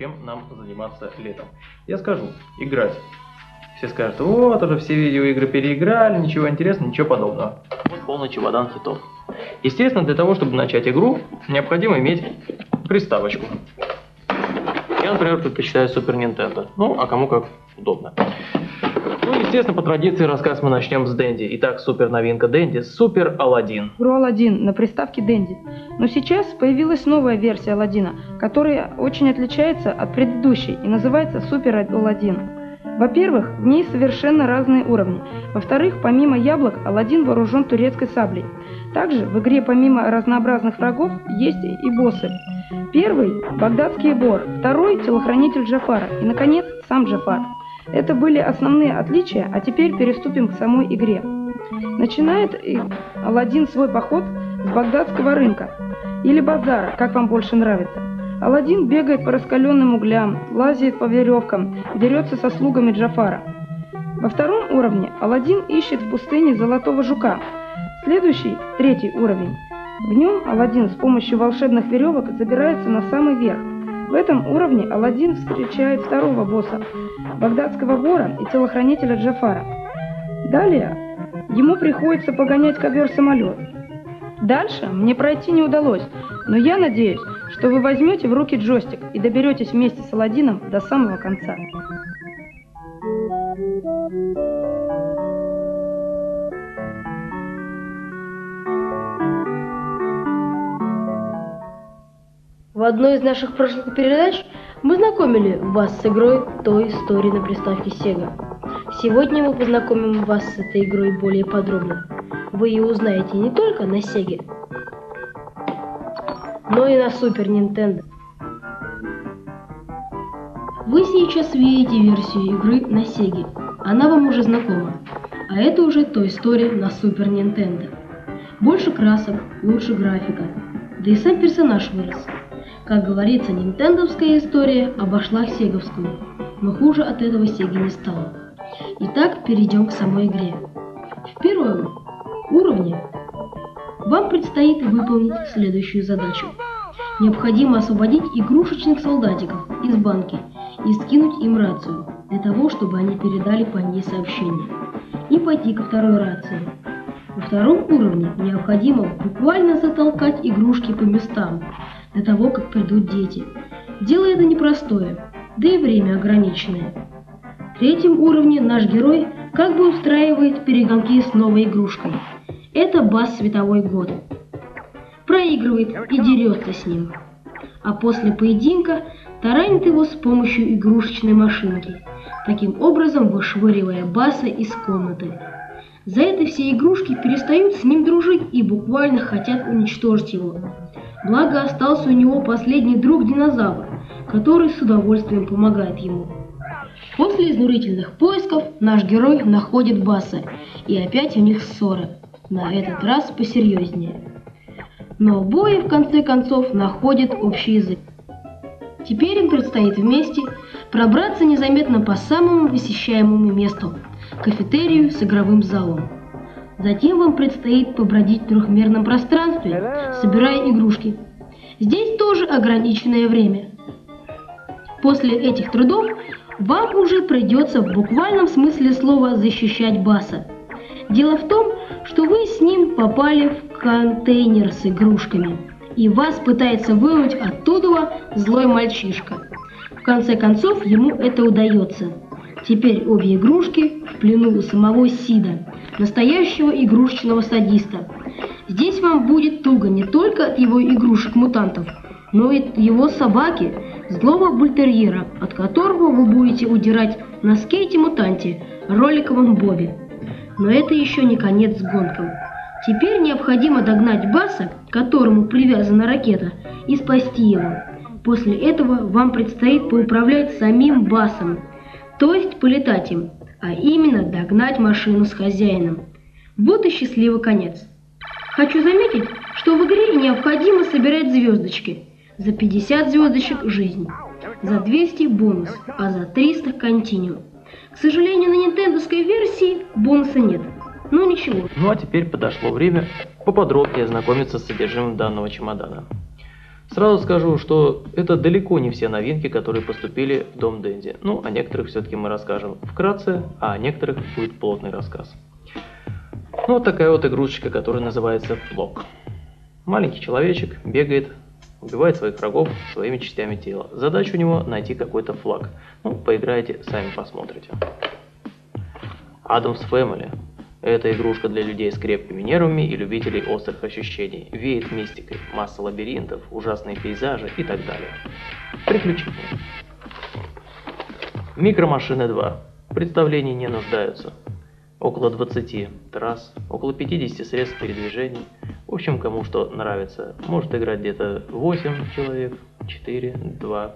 чем нам заниматься летом. Я скажу, играть. Все скажут, вот, уже все видеоигры переиграли, ничего интересного, ничего подобного. Вот полный чемодан хитов. Естественно, для того, чтобы начать игру, необходимо иметь приставочку. Я, например, предпочитаю Super Nintendo. Ну, а кому как удобно. Ну, естественно, по традиции рассказ мы начнем с Дэнди. Итак, супер новинка Дэнди, Супер Алладин. Игру Алладин на приставке Дэнди. Но сейчас появилась новая версия Алладина, которая очень отличается от предыдущей и называется Супер Алладин. Во-первых, в ней совершенно разные уровни. Во-вторых, помимо яблок, Алладин вооружен турецкой саблей. Также в игре помимо разнообразных врагов есть и боссы. Первый – багдадский бор, второй – телохранитель Джафара и, наконец, сам Джафар. Это были основные отличия, а теперь переступим к самой игре. Начинает Алладин свой поход с багдадского рынка, или базара, как вам больше нравится. Алладин бегает по раскаленным углям, лазит по веревкам, дерется со слугами Джафара. Во втором уровне Алладин ищет в пустыне золотого жука. Следующий, третий уровень. В нем Алладин с помощью волшебных веревок забирается на самый верх. В этом уровне Алладин встречает второго босса, багдадского вора и телохранителя Джафара. Далее ему приходится погонять ковер-самолет. Дальше мне пройти не удалось, но я надеюсь, что вы возьмете в руки джойстик и доберетесь вместе с Алладином до самого конца. В одной из наших прошлых передач мы знакомили вас с игрой той истории на приставке Sega. Сегодня мы познакомим вас с этой игрой более подробно. Вы ее узнаете не только на Sega, но и на Супер Nintendo. Вы сейчас видите версию игры на Sega. Она вам уже знакома. А это уже той история на Супер Nintendo. Больше красок, лучше графика. Да и сам персонаж вырос. Как говорится, нинтендовская история обошла сеговскую, но хуже от этого Сеги не стало. Итак, перейдем к самой игре. В первом уровне вам предстоит выполнить следующую задачу. Необходимо освободить игрушечных солдатиков из банки и скинуть им рацию, для того, чтобы они передали по ней сообщение, и пойти ко второй рации. Во втором уровне необходимо буквально затолкать игрушки по местам, до того, как придут дети. Дело это непростое, да и время ограниченное. В третьем уровне наш герой как бы устраивает перегонки с новой игрушкой. Это бас световой год. Проигрывает и дерется с ним. А после поединка таранит его с помощью игрушечной машинки, таким образом вышвыривая баса из комнаты. За это все игрушки перестают с ним дружить и буквально хотят уничтожить его. Благо остался у него последний друг динозавр, который с удовольствием помогает ему. После изнурительных поисков наш герой находит Баса, и опять у них ссора, на этот раз посерьезнее. Но обои в конце концов находят общий язык. Теперь им предстоит вместе пробраться незаметно по самому посещаемому месту – кафетерию с игровым залом. Затем вам предстоит побродить в трехмерном пространстве, собирая игрушки. Здесь тоже ограниченное время. После этих трудов вам уже придется в буквальном смысле слова защищать Баса. Дело в том, что вы с ним попали в контейнер с игрушками, и вас пытается вырвать оттуда злой мальчишка. В конце концов, ему это удается. Теперь обе игрушки плену у самого Сида, настоящего игрушечного садиста. Здесь вам будет туго не только от его игрушек-мутантов, но и от его собаки, злого бультерьера, от которого вы будете удирать на скейте-мутанте, роликовом Бобе. Но это еще не конец с гонкам. Теперь необходимо догнать Баса, к которому привязана ракета, и спасти его. После этого вам предстоит поуправлять самим Басом, то есть полетать им, а именно догнать машину с хозяином. Вот и счастливый конец. Хочу заметить, что в игре необходимо собирать звездочки. За 50 звездочек – жизнь, за 200 – бонус, а за 300 – континуум. К сожалению, на нинтендовской версии бонуса нет. Ну ничего. Ну а теперь подошло время поподробнее ознакомиться с содержимым данного чемодана. Сразу скажу, что это далеко не все новинки, которые поступили в Дом Дэнди. Ну, о некоторых все-таки мы расскажем вкратце, а о некоторых будет плотный рассказ. Ну, вот такая вот игрушечка, которая называется Флок. Маленький человечек бегает, убивает своих врагов своими частями тела. Задача у него найти какой-то флаг. Ну, поиграйте, сами посмотрите. Адамс Family. Это игрушка для людей с крепкими нервами и любителей острых ощущений. Веет мистикой, масса лабиринтов, ужасные пейзажи и так далее. Приключения. Микромашины 2. Представления не нуждаются. Около 20 трасс, около 50 средств передвижений. В общем, кому что нравится. Может играть где-то 8 человек, 4, 2.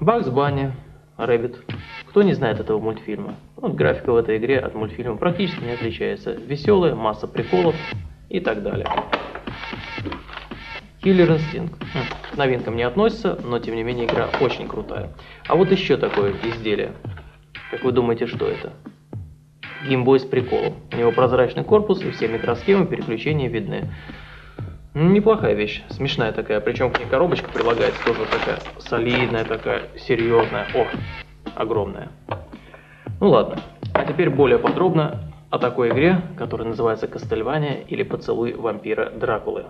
Bugs Bunny, Rabbit. Кто не знает этого мультфильма? Вот графика в этой игре от мультфильма практически не отличается. Веселая, масса приколов и так далее. Killer Instinct. Хм, новинкам не относится, но тем не менее игра очень крутая. А вот еще такое изделие. Как вы думаете, что это? Геймбой с приколом. У него прозрачный корпус и все микросхемы переключения видны. Неплохая вещь, смешная такая, причем к ней коробочка прилагается тоже такая солидная, такая серьезная. О, огромная. Ну ладно, а теперь более подробно о такой игре, которая называется Кастельвания или Поцелуй вампира Дракулы.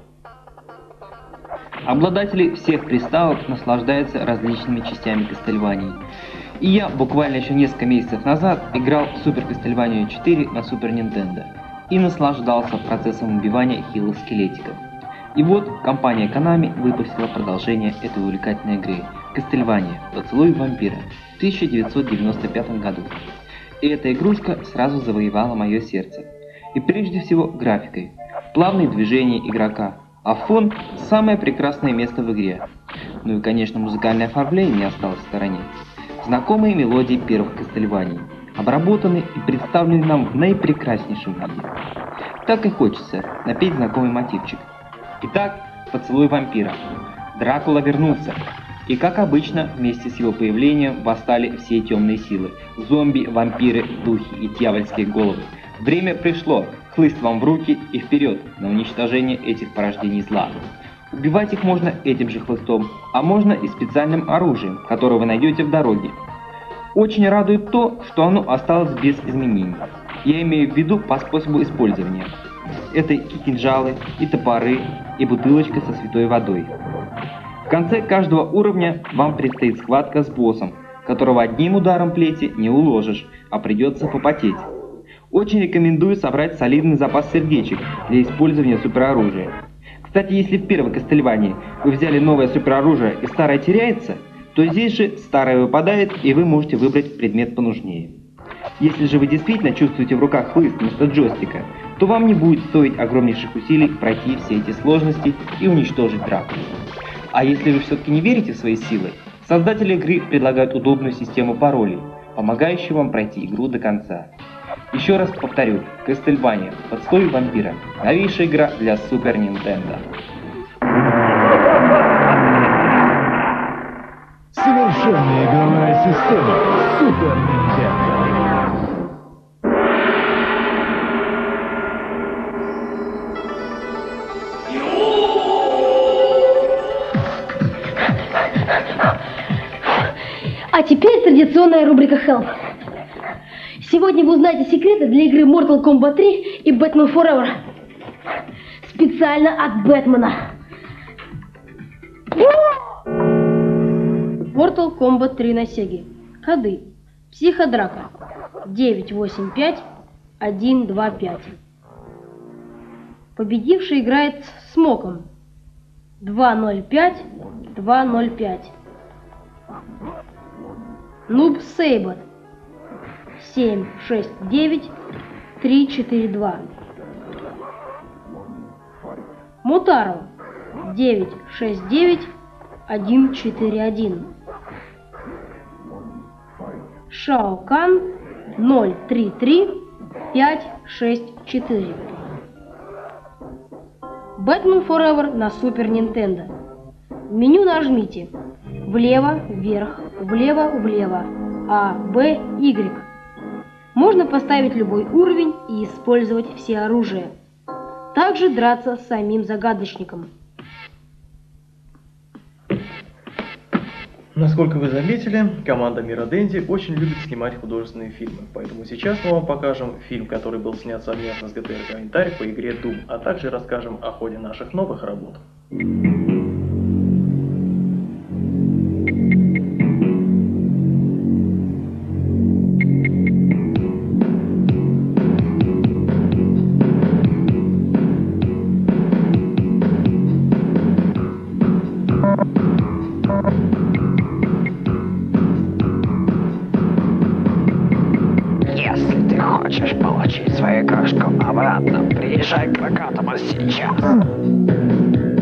Обладатели всех приставок наслаждаются различными частями Кастельвании. И я буквально еще несколько месяцев назад играл в Супер Кастельванию 4 на Супер Нинтендо и наслаждался процессом убивания хилых скелетиков. И вот компания Konami выпустила продолжение этой увлекательной игры Кастельвания Поцелуй вампира 1995 году. И эта игрушка сразу завоевала мое сердце. И прежде всего графикой. Плавные движения игрока, а фон – самое прекрасное место в игре. Ну и, конечно, музыкальное оформление не осталось в стороне. Знакомые мелодии первых Кастельваний, обработаны и представлены нам в наипрекраснейшем виде. Так и хочется напеть знакомый мотивчик. Итак, поцелуй вампира. Дракула вернулся, и как обычно, вместе с его появлением восстали все темные силы. Зомби, вампиры, духи и дьявольские головы. Время пришло, хлыст вам в руки и вперед на уничтожение этих порождений зла. Убивать их можно этим же хлыстом, а можно и специальным оружием, которое вы найдете в дороге. Очень радует то, что оно осталось без изменений. Я имею в виду по способу использования. Это и кинжалы, и топоры, и бутылочка со святой водой. Конце каждого уровня вам предстоит схватка с боссом, которого одним ударом плети не уложишь, а придется попотеть. Очень рекомендую собрать солидный запас сердечек для использования супероружия. Кстати, если в первой Кастельвании вы взяли новое супероружие и старое теряется, то здесь же старое выпадает и вы можете выбрать предмет понужнее. Если же вы действительно чувствуете в руках хлыст вместо джойстика, то вам не будет стоить огромнейших усилий пройти все эти сложности и уничтожить драку. А если вы все-таки не верите в свои силы, создатели игры предлагают удобную систему паролей, помогающую вам пройти игру до конца. Еще раз повторю, Castlevania, подстой вампира, новейшая игра для Super Nintendo. Традиционная рубрика Help. Сегодня вы узнаете секреты для игры Mortal Kombat 3 и Batman Forever. Специально от Бэтмена. Mortal Kombat 3 на Сеге. Коды. Психодрака. 985 125. Победивший играет с Моком. 205 205. Нуб Сейбот. 7, 6, 9, 3, 4, 2. Мутару. 9, 6, 9, 1, 4, 1. Шао Кан. 0, 3, 3, 5, 6, 4. Бэтмен Forever на Супер Нинтендо. Меню нажмите влево, вверх, влево, влево, А, Б, Y. Можно поставить любой уровень и использовать все оружия. Также драться с самим загадочником. Насколько вы заметили, команда Мира Дэнди очень любит снимать художественные фильмы, поэтому сейчас мы вам покажем фильм, который был снят совместно с ГТР Комментарий по игре Doom, а также расскажем о ходе наших новых работ. Если ты хочешь получить свою игрушку обратно, приезжай к Рогатому сейчас.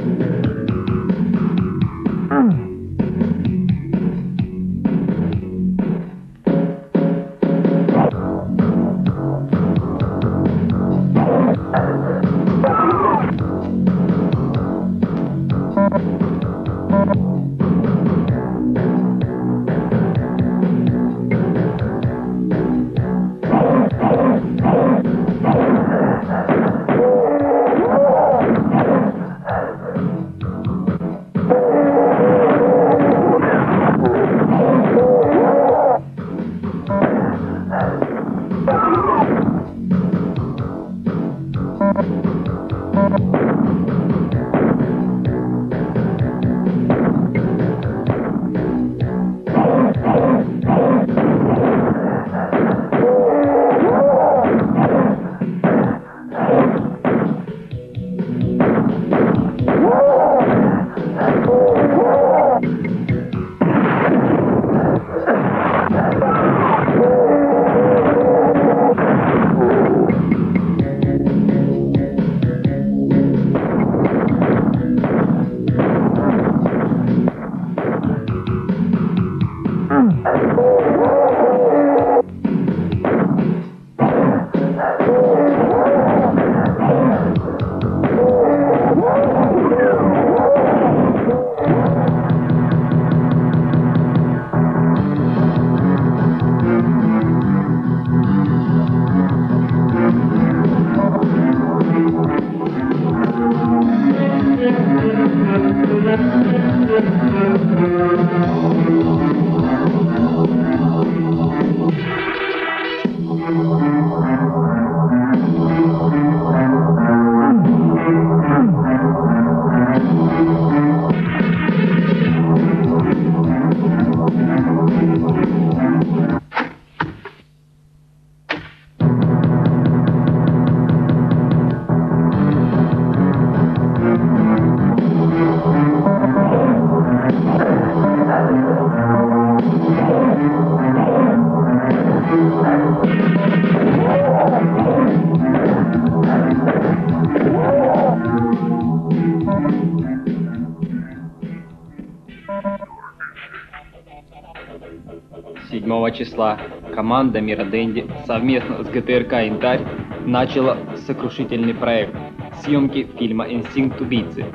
Седьмого числа команда Мира Дэнди совместно с ГТРК «Янтарь» начала сокрушительный проект съемки фильма «Инстинкт убийцы».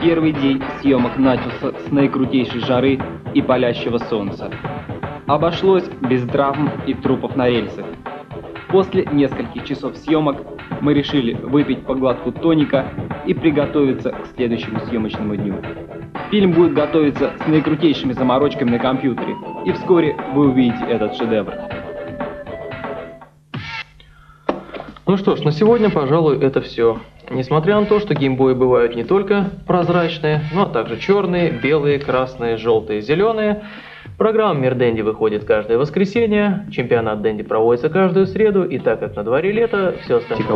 Первый день съемок начался с наикрутейшей жары и палящего солнца. Обошлось без травм и трупов на рельсах. После нескольких часов съемок мы решили выпить по глотку тоника и приготовиться к следующему съемочному дню. Фильм будет готовиться с наикрутейшими заморочками на компьютере, и вскоре вы увидите этот шедевр. Ну что ж, на сегодня, пожалуй, это все. Несмотря на то, что геймбои бывают не только прозрачные, но также черные, белые, красные, желтые, зеленые, программа Мир Дэнди выходит каждое воскресенье, чемпионат Дэнди проводится каждую среду, и так как на дворе лето, все остальное...